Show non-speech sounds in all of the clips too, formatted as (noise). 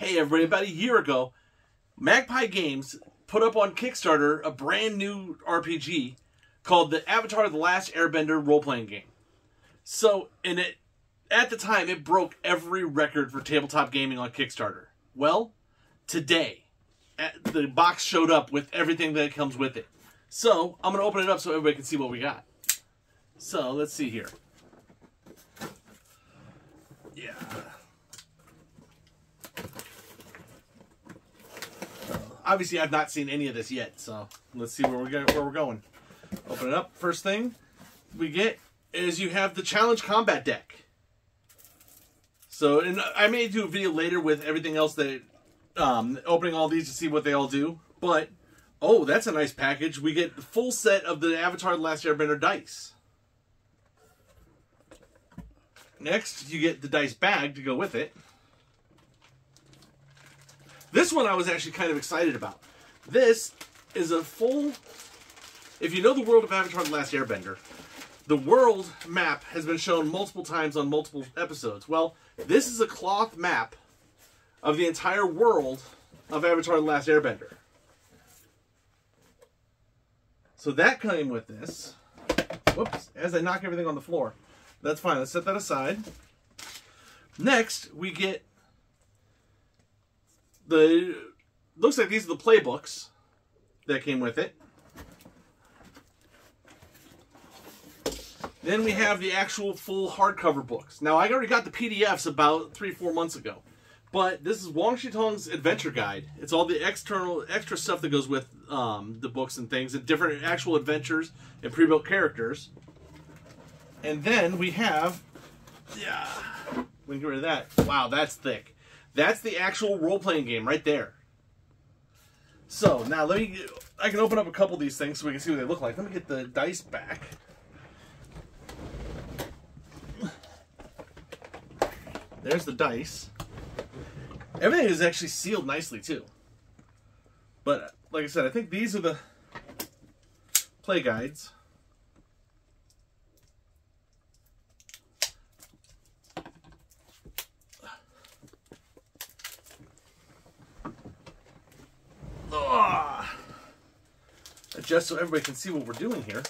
Hey, everybody, about a year ago, Magpie Games put up on Kickstarter a brand new RPG called the Avatar The Last Airbender role playing game. So, in it, at the time, it broke every record for tabletop gaming on Kickstarter. Well, today, the box showed up with everything that comes with it. So, I'm going to open it up so everybody can see what we got. So, let's see here. Yeah. Obviously, I've not seen any of this yet, so let's see where we're going. Where we're going. Open it up. First thing we get is you have the challenge combat deck. So, and I may do a video later with everything else that um, opening all these to see what they all do. But oh, that's a nice package. We get the full set of the Avatar: The Last Airbender dice. Next, you get the dice bag to go with it. This one I was actually kind of excited about. This is a full. If you know the world of Avatar: The Last Airbender, the world map has been shown multiple times on multiple episodes. Well, this is a cloth map of the entire world of Avatar: The Last Airbender. So that came with this. Whoops! As I knock everything on the floor. That's fine. Let's set that aside. Next, we get the. Looks like these are the playbooks that came with it. Then we have the actual full hardcover books. Now, I already got the PDFs about three, four months ago. But this is Wan Shi Tong's adventure guide. It's all the external, extra stuff that goes with um, the books and things, and different actual adventures and pre-built characters. And then we have, yeah, we can get rid of that. Wow, that's thick. That's the actual role-playing game right there. So now let me, I can open up a couple of these things so we can see what they look like. Let me get the dice back. There's the dice. Everything is actually sealed nicely too. But like I said, I think these are the play guides. Adjust so everybody can see what we're doing here.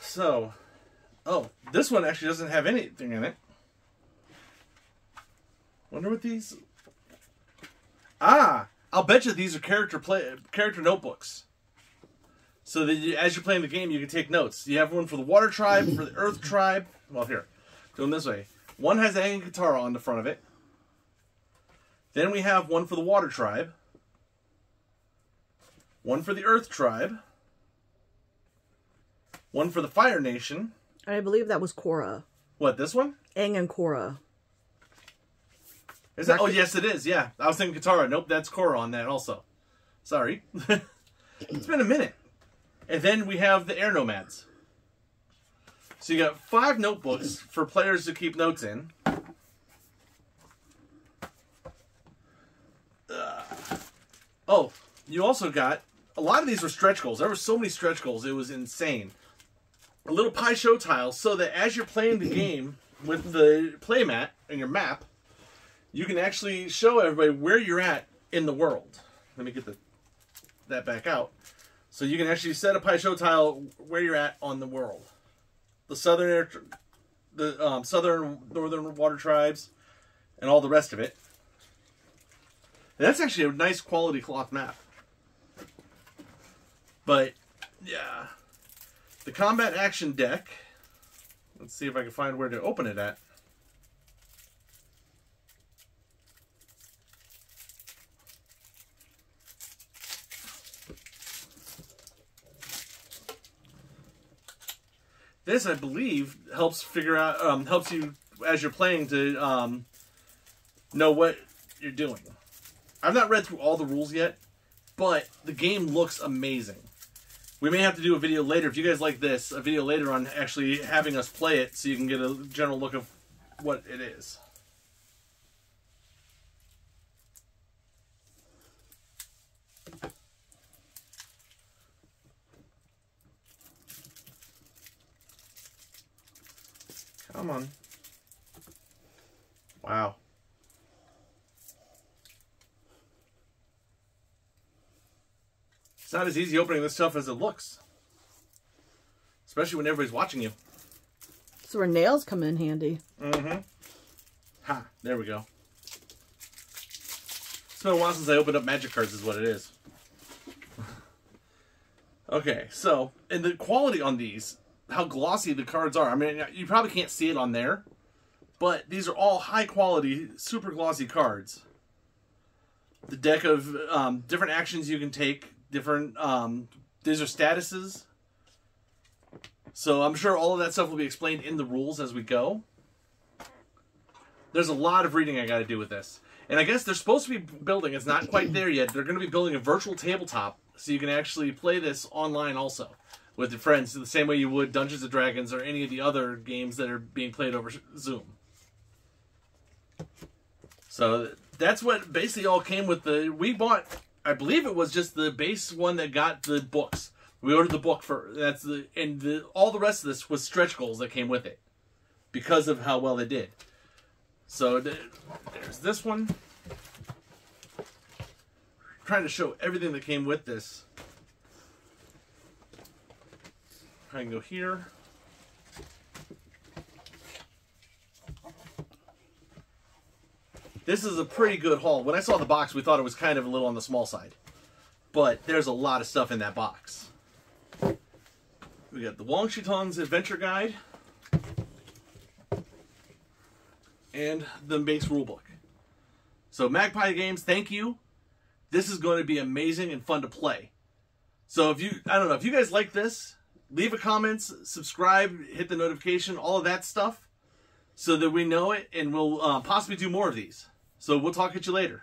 So, oh, this one actually doesn't have anything in it. Wonder what these. Ah, I'll bet you these are character play character notebooks. So that you, as you're playing the game, you can take notes. You have one for the Water Tribe, for the Earth Tribe. Well, here, do them this way. One has Aang and Katara on the front of it. Then we have one for the Water Tribe. One for the Earth Tribe. One for the Fire Nation. I believe that was Korra. What, this one? Aang and Korra. Is that? Oh, yes, it is. Yeah, I was thinking Katara. Nope, that's Korra on that also. Sorry, (laughs) it's been a minute. And then we have the Air Nomads. So you got five notebooks for players to keep notes in. Uh, oh, you also got a lot of these were stretch goals. There were so many stretch goals, it was insane. A little Pai Sho tile so that as you're playing the game with the playmat and your map, you can actually show everybody where you're at in the world. Let me get the that back out. So you can actually set a Pai Sho tile where you're at on the world. The southern air, the um, southern northern water tribes, and all the rest of it. And that's actually a nice quality cloth map. But yeah, the combat action deck. Let's see if I can find where to open it at. This, I believe, helps figure out, um, helps you as you're playing to um, know what you're doing. I've not read through all the rules yet, but the game looks amazing. We may have to do a video later, if you guys like this, a video later on actually having us play it so you can get a general look of what it is. Come on. Wow. It's not as easy opening this stuff as it looks. Especially when everybody's watching you. So where nails come in handy. Mm-hmm. Ha, there we go. It's been a while since I opened up magic cards is what it is. (laughs) okay, so, and the quality on these, how glossy the cards are. I mean, you probably can't see it on there, but these are all high quality, super glossy cards. The deck of um, different actions you can take, different, um, these are statuses. So I'm sure all of that stuff will be explained in the rules as we go. There's a lot of reading I got to do with this. And I guess they're supposed to be building, it's not quite there yet. They're going to be building a virtual tabletop so you can actually play this online also with your friends the same way you would Dungeons and Dragons or any of the other games that are being played over Zoom. So that's what basically all came with the. We bought, I believe it was just the base one that got the books. We ordered the book for that's the and the all the rest of this was stretch goals that came with it because of how well they did. So there's this one. trying to show everything that came with this. I can go here. This is a pretty good haul. When I saw the box, we thought it was kind of a little on the small side. But there's a lot of stuff in that box. We got the Wan Shi Tong's Adventure Guide. And the base rulebook. So Magpie Games, thank you. This is going to be amazing and fun to play. So if you, I don't know, if you guys like this, leave a comment, subscribe, hit the notification, all of that stuff, so that we know it, and we'll uh, possibly do more of these. So we'll talk at you later.